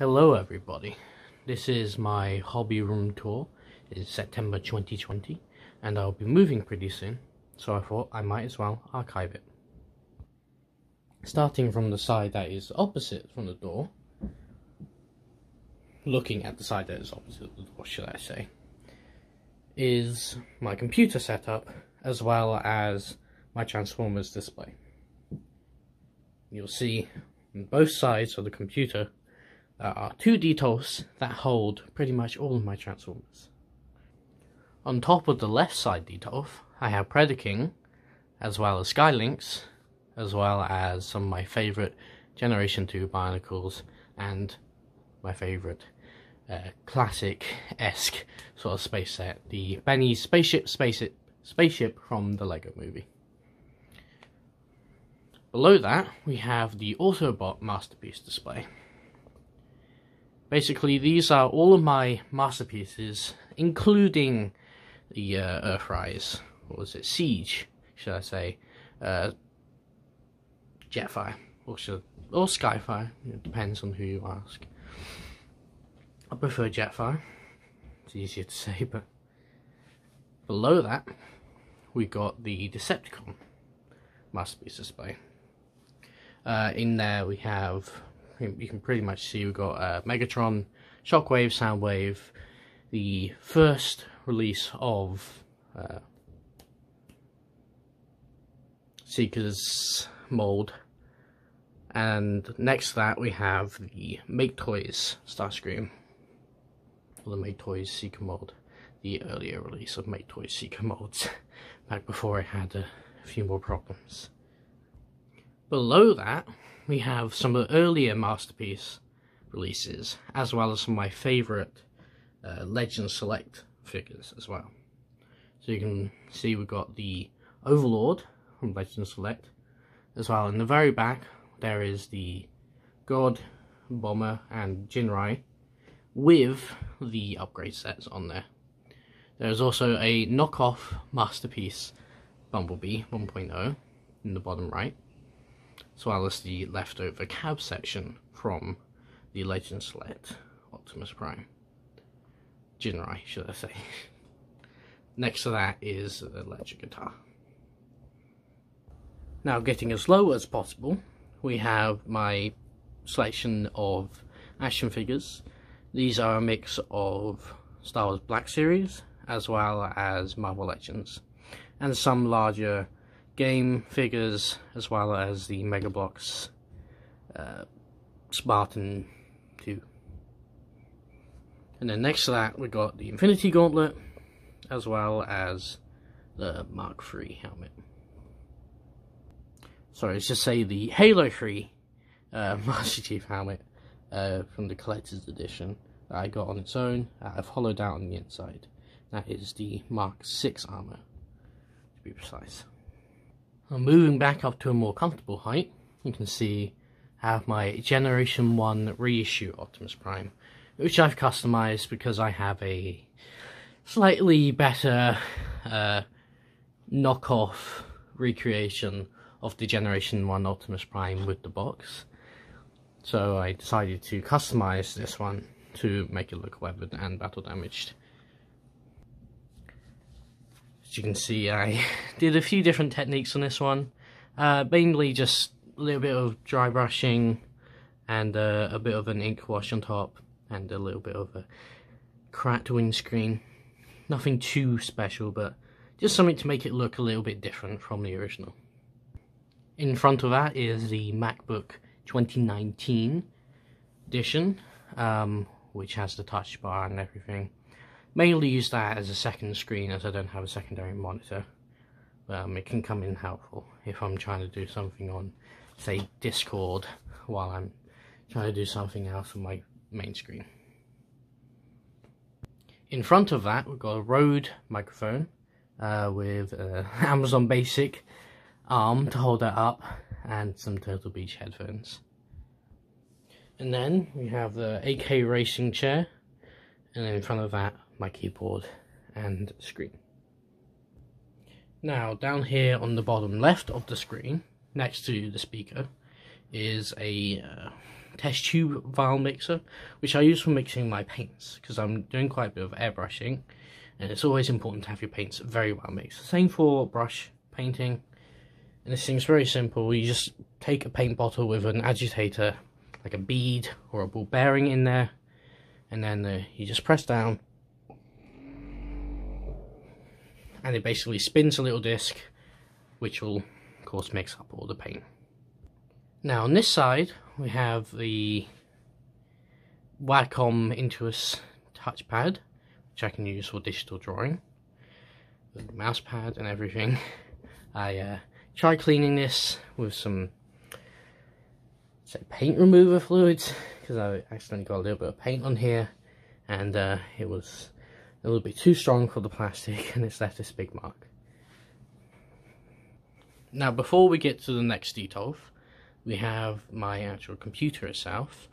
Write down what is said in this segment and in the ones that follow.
Hello everybody, this is my hobby room tour. It's September 2020 and I'll be moving pretty soon, so I thought I might as well archive it. Starting from the side that is opposite from the door, looking at the side that is opposite the door should I say, is my computer setup as well as my Transformers display. You'll see on both sides of the computer there are two details that hold pretty much all of my Transformers. On top of the left side detail, I have Predaking, as well as Skylynx, as well as some of my favourite Generation 2 Bionicles, and my favourite uh, classic-esque sort of space set, the Benny Spaceship Spaceship Spaceship from the Lego movie. Below that, we have the Autobot Masterpiece display. Basically, these are all of my masterpieces, including the uh, Earthrise, what was it, Siege, should I say, uh, Jetfire, or, should, or Skyfire, it depends on who you ask. I prefer Jetfire, it's easier to say, but below that, we got the Decepticon masterpiece display. Uh, in there we have you can pretty much see we've got uh, Megatron, Shockwave, Soundwave, the first release of uh, Seeker's mold, and next to that we have the Make Toys Starscream, or the Make Toys Seeker mold, the earlier release of Make Toys Seeker molds, back before I had a few more problems. Below that, we have some of the earlier Masterpiece releases, as well as some of my favourite uh, Legend Select figures as well. So you can see we've got the Overlord from Legend Select, as well. In the very back, there is the God, Bomber, and Ginrai, with the upgrade sets on there. There's also a knockoff Masterpiece Bumblebee 1.0 in the bottom right as well as the leftover cab section from the Legend Select Optimus Prime. Ginrai, should I say. Next to that is the electric guitar. Now getting as low as possible, we have my selection of action figures. These are a mix of Star Wars Black Series as well as Marvel Legends and some larger game figures as well as the Mega Bloks uh, Spartan 2. And then next to that we got the Infinity Gauntlet as well as the Mark III helmet. Sorry, let's just say the Halo 3 uh, Master Chief helmet uh, from the Collector's Edition that I got on its own. I've hollowed out on the inside. That is the Mark 6 armor, to be precise. I'm moving back up to a more comfortable height. You can see I have my Generation 1 reissue Optimus Prime, which I've customized because I have a slightly better uh, knockoff recreation of the Generation 1 Optimus Prime with the box. So I decided to customize this one to make it look weathered and battle damaged. As you can see, I did a few different techniques on this one. Uh, mainly just a little bit of dry brushing and uh, a bit of an ink wash on top and a little bit of a cracked windscreen. Nothing too special, but just something to make it look a little bit different from the original. In front of that is the MacBook 2019 edition, um, which has the touch bar and everything mainly use that as a second screen as I don't have a secondary monitor. Um, it can come in helpful if I'm trying to do something on, say, Discord while I'm trying to do something else on my main screen. In front of that, we've got a Rode microphone uh, with uh, Amazon Basic arm to hold that up and some Turtle Beach headphones. And then we have the AK racing chair and in front of that my keyboard and screen. Now down here on the bottom left of the screen, next to the speaker, is a uh, test tube vial mixer, which I use for mixing my paints because I'm doing quite a bit of airbrushing, and it's always important to have your paints very well mixed. Same for brush painting, and this thing's very simple. You just take a paint bottle with an agitator, like a bead or a ball bearing in there, and then uh, you just press down, and it basically spins a little disc, which will, of course, mix up all the paint. Now on this side we have the Wacom Intuos touchpad, which I can use for digital drawing, the mouse pad and everything. I uh, tried cleaning this with some say paint remover fluids because I accidentally got a little bit of paint on here and uh, it was a little bit too strong for the plastic and it's left this big mark. Now before we get to the next detail, we have my actual computer itself.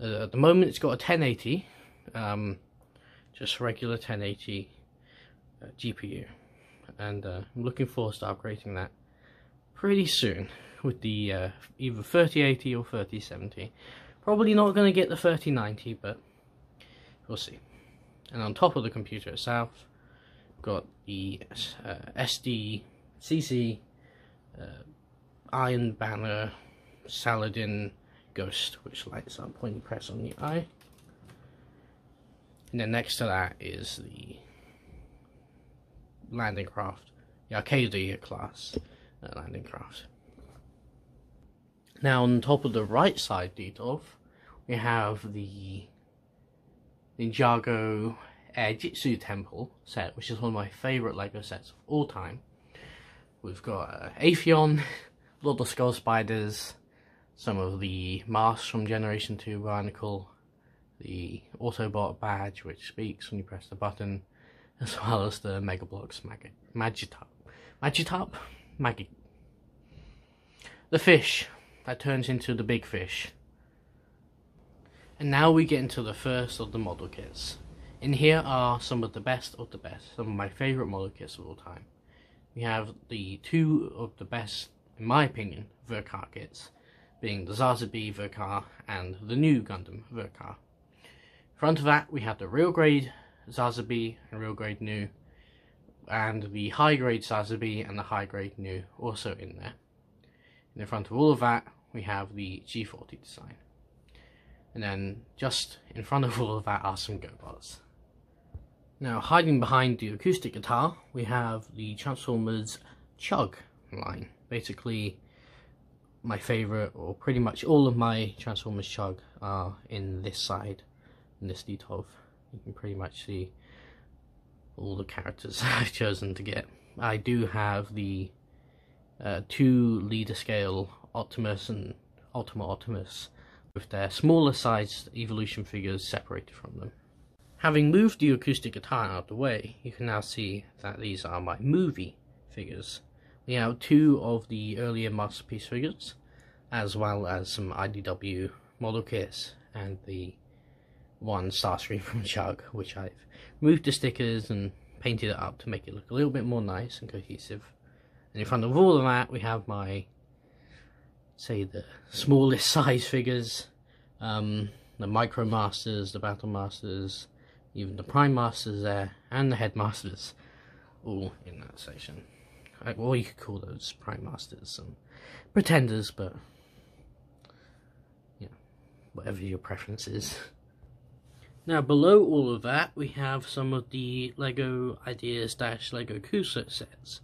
Uh, at the moment it's got a 1080, um, just regular 1080 uh, GPU. And uh, I'm looking forward to upgrading that pretty soon with the uh, either 3080 or 3070. Probably not going to get the 3090, but we'll see. And on top of the computer itself, got the uh, uh, Iron Banner Saladin Ghost, which lights up when you press on the eye. And then next to that is the landing craft, the Arcadia class uh, landing craft. Now on top of the right side detail, we have the Ninjago Airjitzu Temple set, which is one of my favourite LEGO sets of all time. We've got uh, Atheon, Lord of Skull Spiders, some of the masks from Generation 2 Bionicle, the Autobot badge which speaks when you press the button, as well as the Mega Bloks Mag Magitarp. Magitarp? Maggie. The fish that turns into the big fish. And now we get into the first of the model kits. In here are some of the best of the best, some of my favourite model kits of all time. We have the two of the best, in my opinion, Ver.Ka kits being the Zaza B Ver.Ka and the Nu Gundam Ver.Ka. In front of that we have the real grade Sazabi and real grade Nu and the high grade Sazabi and the high grade Nu also in there. And in front of all of that we have the G40 design. And then just in front of all of that are some GoBots. Now hiding behind the acoustic guitar we have the Transformers Chug line. Basically my favourite, or pretty much all of my Transformers Chug are in this side, in this detail. You can pretty much see all the characters I've chosen to get. I do have the uh, two leader scale Optimus and Ultima Optimus with their smaller sized evolution figures separated from them. Having moved the acoustic guitar out of the way, you can now see that these are my movie figures. We have two of the earlier Masterpiece figures, as well as some IDW model kits and the one Starscream from Chug, which I've moved the stickers and painted it up to make it look a little bit more nice and cohesive. And in front of all of that, we have my, say, the smallest size figures, um, the Micro Masters, the Battle Masters, even the Prime Masters there, and the Headmasters, all in that section well, you could call those Prime Masters and Pretenders, but yeah, whatever your preference is. Now, below all of that, we have some of the LEGO Ideas Dash LEGO CUUSOO sets.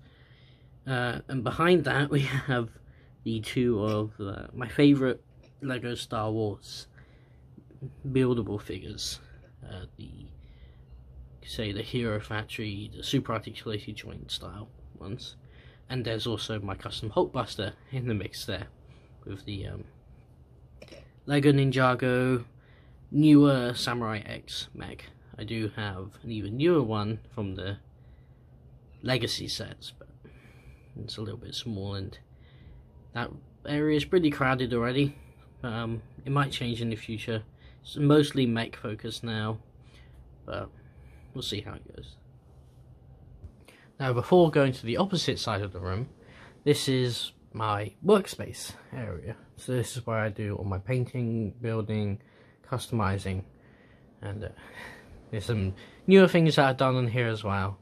Uh, and behind that, we have the two of uh, my favourite LEGO Star Wars buildable figures. Uh, the, say, the Hero Factory, the Super Articulated Joint style ones and there's also my custom Hulkbuster in the mix there with the um, Lego Ninjago newer Samurai X mech. I do have an even newer one from the Legacy sets, but it's a little bit small and that area is pretty crowded already. Um, it might change in the future. It's mostly mech focus now, but we'll see how it goes. Now before going to the opposite side of the room, this is my workspace area. So this is where I do all my painting, building, customizing, and uh, there's some newer things that I've done in here as well.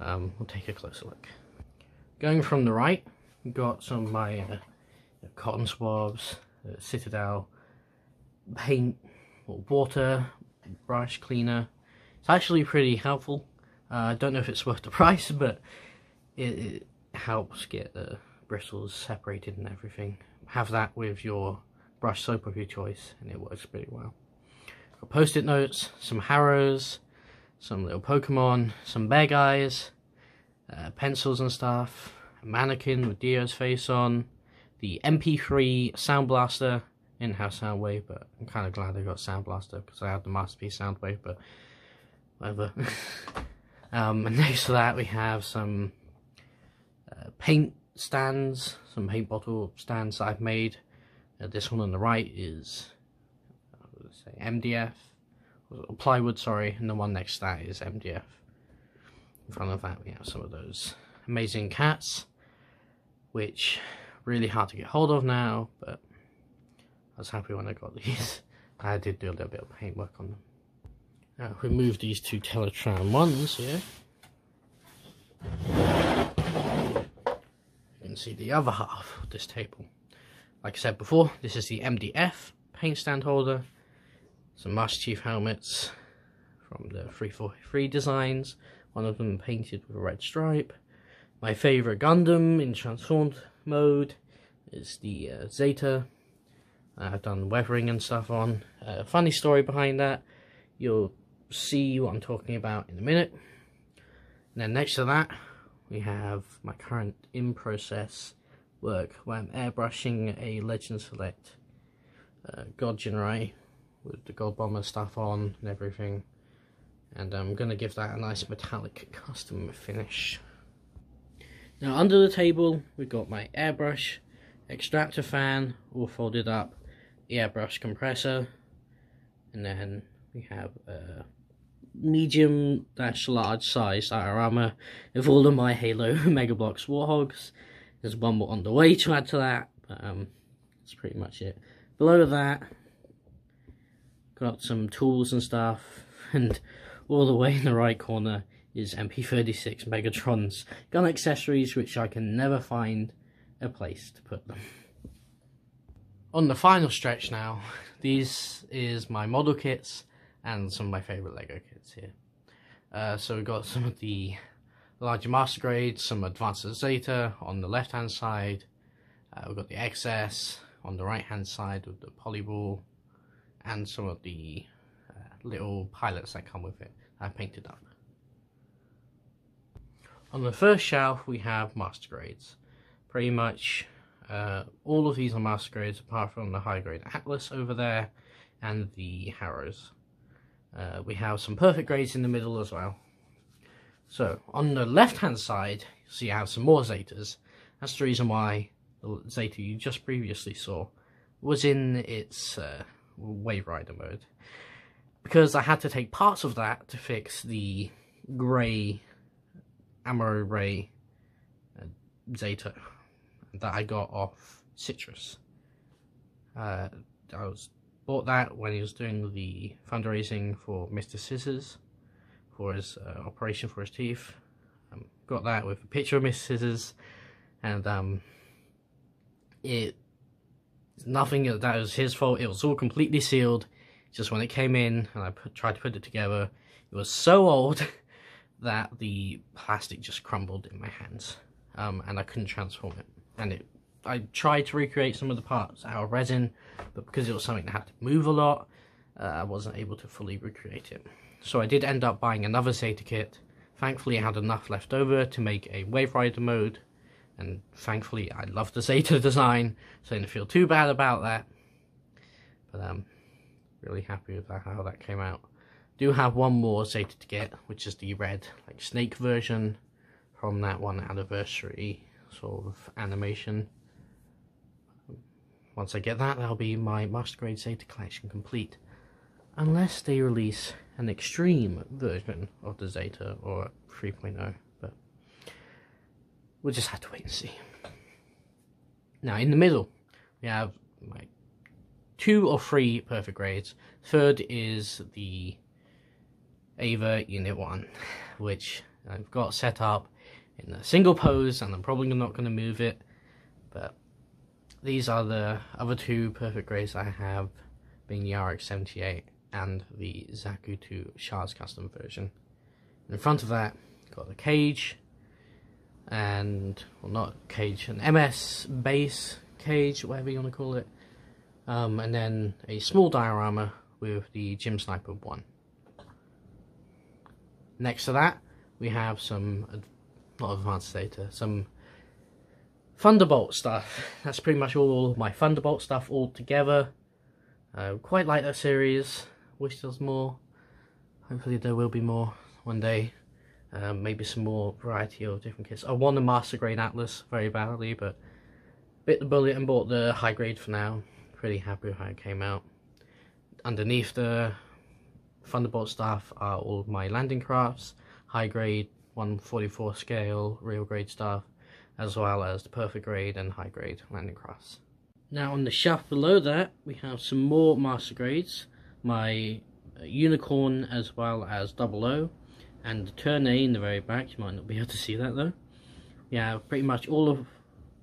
Um, we'll take a closer look. Going from the right, got some of my uh, cotton swabs, uh, Citadel paint, water, brush cleaner. It's actually pretty helpful. Uh, I don't know if it's worth the price, but it, it helps get the bristles separated and everything. Have that with your brush soap of your choice and it works pretty well. Post-it notes, some Haros, some little Pokemon, some bear guys, uh, pencils and stuff, a mannequin with Dio's face on, the MP3 Sound Blaster, in-house Soundwave, but I'm kind of glad I got Sound Blaster because I had the Masterpiece Soundwave, but whatever. um, and next to that we have some uh, paint stands, some paint bottle stands I've made. Uh, this one on the right is say MDF, plywood, sorry, and the one next to that is MDF. In front of that we have some of those amazing cats, which really hard to get hold of now, but I was happy when I got these. I did do a little bit of paint work on them. Now, if we move these two Teletran ones here, you can see the other half of this table. Like I said before, this is the MDF paint stand holder, some Master Chief helmets from the 343 designs, one of them painted with a red stripe. My favourite Gundam in transformed mode is the uh, Zeta. I've done weathering and stuff on. Uh, funny story behind that, you'll see what I'm talking about in a minute. And then next to that, we have my current in-process work where I'm airbrushing a Legend Select uh, God Ginrai with the gold bomber stuff on and everything and I'm going to give that a nice metallic custom finish. Now under the table we've got my airbrush, extractor fan all folded up, the airbrush compressor and then we have a medium dash large size diorama of all of my Halo Mega Bloks Warhogs. There's one more on the way to add to that, but um, that's pretty much it. Below that got some tools and stuff and all the way in the right corner is MP36 Megatron's gun accessories which I can never find a place to put them. On the final stretch now, these is my model kits and some of my favourite LEGO kits here. Uh, so we've got some of the larger master grades, some advanced Zeta on the left hand side, uh, we've got the Ex-S on the right hand side with the polyball, and some of the uh, little pilots that come with it I painted up. On the first shelf we have master grades. Pretty much uh, all of these are master grades apart from the high grade Atlas over there and the Haros. Uh, we have some perfect grades in the middle as well. So on the left hand side you see I have some more Zetas. That's the reason why the Zeta you just previously saw was in its uh, Wave Rider mode. Because I had to take parts of that to fix the grey Amuro Ray uh, Zeta that I got off Citrus. Uh, I was bought that when he was doing the fundraising for Mr. Scissors for his uh, operation for his teeth. Um, got that with a picture of Mr. Scissors and um, it nothing that was his fault. It was all completely sealed. Just when it came in and I put, tried to put it together, it was so old that the plastic just crumbled in my hands um, and I couldn't transform it. And it, I tried to recreate some of the parts out of resin, but because it was something that had to move a lot, uh, I wasn't able to fully recreate it. So I did end up buying another Zeta kit. Thankfully I had enough left over to make a Wave Rider mode and thankfully I love the Zeta design, so I didn't feel too bad about that. But I'm um, really happy with how that came out. Do have one more Zeta to get, which is the red like snake version from that one anniversary sort of animation. Once I get that, that'll be my Master Grade Zeta collection complete. Unless they release an extreme version of the Zeta or 3.0 but we'll just have to wait and see. Now in the middle, we have like two or three perfect grades. Third is the Ava Unit 1, which I've got set up in a single pose and I'm probably not going to move it. But these are the other two perfect grays I have, being the RX-78 and the Zaku 2 Char's custom version. In front of that, got the cage, and, well not cage, an MS base cage, whatever you want to call it. Um, and then a small diorama with the GM Sniper 1. Next to that, we have some, not advanced data, some Thunderbolt stuff. That's pretty much all of my Thunderbolt stuff all together. Uh, quite like that series. Wish there was more. Hopefully there will be more one day. Um, maybe some more variety of different kits. I want the Master Grade Atlas very badly, but bit the bullet and bought the high grade for now. Pretty happy with how it came out. Underneath the Thunderbolt stuff are all my landing crafts, high grade, 144 scale, real grade stuff, as well as the perfect grade and high grade landing crafts. Now on the shelf below that, we have some more master grades, my uh, Unicorn as well as Double O, and the Turn A in the very back, you might not be able to see that though. We have pretty much all of,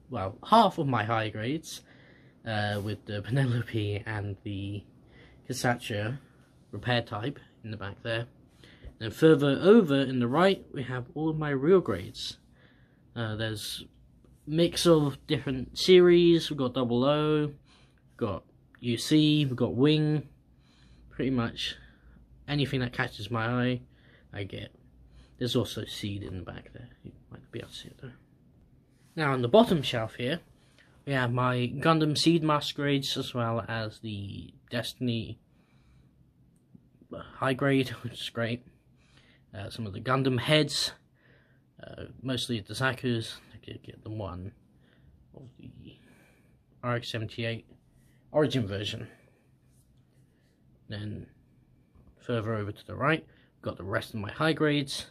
well, half of my high grades, uh, with the Penelope and the Kshatriya repair type in the back there. And further over in the right, we have all of my real grades. Uh, there's mix of different series. We've got Double O, got UC, we've got Wing. Pretty much anything that catches my eye, I get. There's also Seed in the back there. You might be able to see it though. Now on the bottom shelf here, we have my Gundam Seed Master grades as well as the Destiny high grade, which is great. Uh, some of the Gundam heads, uh, mostly the Zakus. I did get them one of the RX-78 Origin version. Then further over to the right, got the rest of my high grades.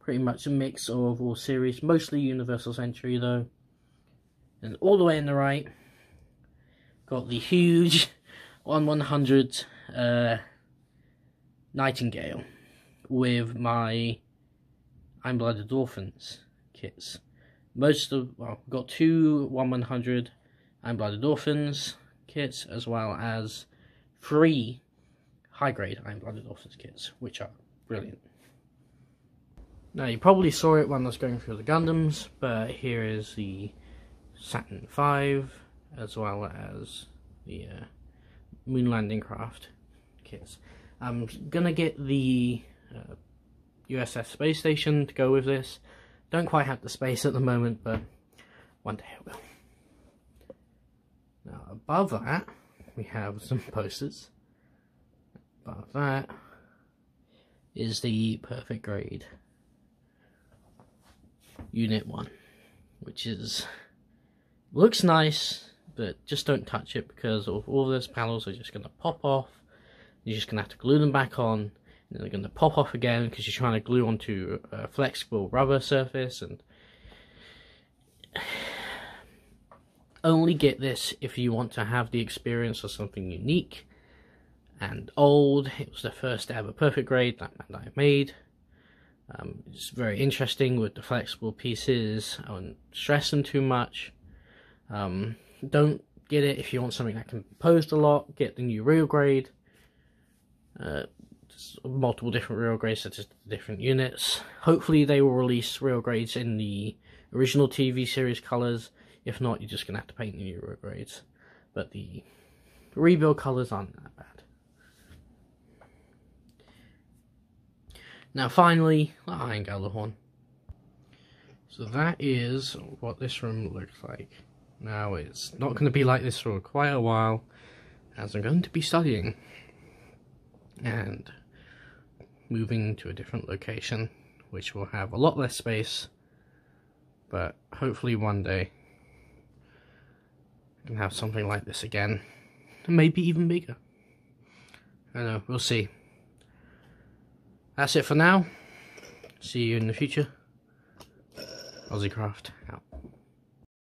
Pretty much a mix of all series, mostly Universal Century though. And all the way in the right, got the huge 1 100 uh, Nightingale with my Iron-Blooded Orphans kits. Most of, well, got two 1 100 Iron-Blooded Orphans kits as well as three high grade Iron-Blooded Orphans kits, which are brilliant. Now you probably saw it when I was going through the Gundams, but here is the Saturn V as well as the uh, Moon Landing Craft kits. I'm gonna get the uh, USS space station to go with this. Don't quite have the space at the moment, but one day I will. Now above that, we have some posters. Above that is the perfect grade unit 1, which is looks nice, but just don't touch it because all those panels are just going to pop off you're just going to have to glue them back on. And they're going to pop off again because you're trying to glue onto a flexible rubber surface. And only get this if you want to have the experience of something unique and old. It was the first ever perfect grade that, that I made. Um, it's very interesting with the flexible pieces. I won't stress them too much. Um, don't get it if you want something that can be posed a lot. Get the new real grade. Uh, multiple different real grades, such as different units. Hopefully they will release real grades in the original TV series colours. If not, you're just going to have to paint new real grades. But the rebuild colours aren't that bad. Now finally, the Iron Gjallarhorn. So that is what this room looks like. Now it's not going to be like this for quite a while, as I'm going to be studying and moving to a different location which will have a lot less space but hopefully one day I can have something like this again maybe even bigger. I know we'll see. That's it for now. See you in the future. OzyCraft out